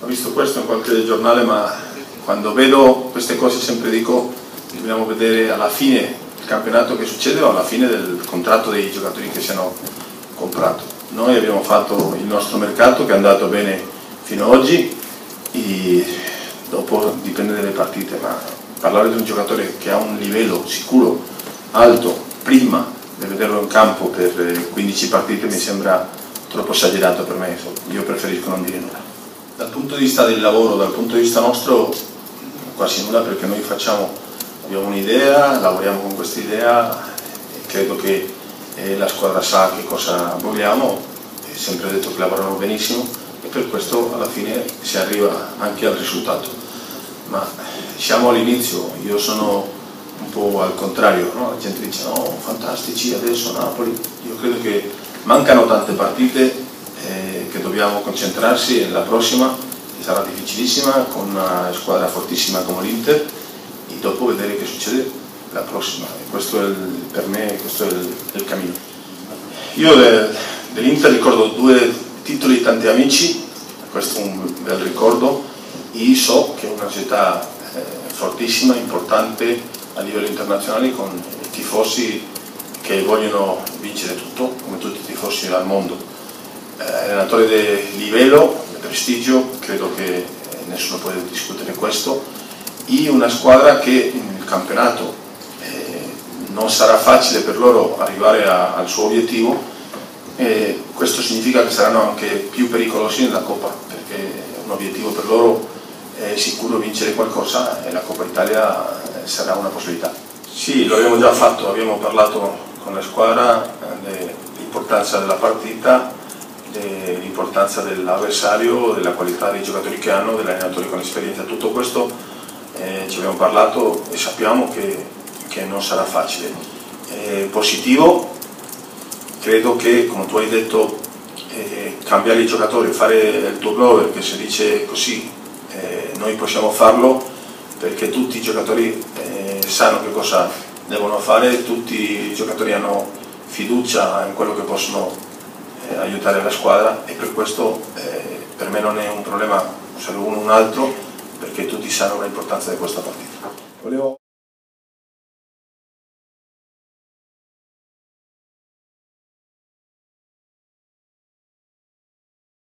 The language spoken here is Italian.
Ho visto questo in qualche giornale, ma quando vedo queste cose sempre dico dobbiamo vedere alla fine il campionato che succede o alla fine del contratto dei giocatori che si hanno comprato. Noi abbiamo fatto il nostro mercato che è andato bene fino ad oggi e dopo dipende dalle partite, ma parlare di un giocatore che ha un livello sicuro, alto, prima di vederlo in campo per 15 partite mi sembra troppo esagerato per me, io preferisco non dire nulla. Dal punto di vista del lavoro, dal punto di vista nostro, quasi nulla perché noi facciamo, abbiamo un'idea, lavoriamo con questa idea credo che eh, la squadra sa che cosa vogliamo, ho sempre detto che lavorano benissimo e per questo alla fine si arriva anche al risultato. Ma siamo all'inizio, io sono un po' al contrario, no? la gente dice no, fantastici adesso Napoli, io credo che mancano tante partite eh, che dobbiamo concentrarsi e la prossima sarà difficilissima con una squadra fortissima come l'Inter e dopo vedere che succede la prossima e questo il, per me questo è il, il cammino. Io de, dell'Inter ricordo due titoli di tanti amici, questo è un bel ricordo e so che è una città eh, fortissima, importante a livello internazionale con tifosi che vogliono vincere tutto, come tutti i tifosi al mondo. Eh, allenatore di livello, di prestigio, credo che eh, nessuno può discutere questo, e una squadra che nel campionato eh, non sarà facile per loro arrivare a, al suo obiettivo e questo significa che saranno anche più pericolosi nella Coppa perché un obiettivo per loro è sicuro vincere qualcosa e la Coppa Italia eh, sarà una possibilità. Sì, lo abbiamo già fatto, abbiamo parlato con la squadra dell'importanza della partita, dell'importanza dell'avversario, della qualità dei giocatori che hanno, degli allenatori con esperienza, tutto questo eh, ci abbiamo parlato e sappiamo che, che non sarà facile. Eh, positivo, credo che come tu hai detto eh, cambiare i giocatori, fare il tuo blower che si dice così, eh, noi possiamo farlo perché tutti i giocatori eh, sanno che cosa devono fare, tutti i giocatori hanno fiducia in quello che possono eh, aiutare la squadra e per questo eh, per me non è un problema se uno o un altro perché tutti sanno l'importanza di questa partita. Volevo...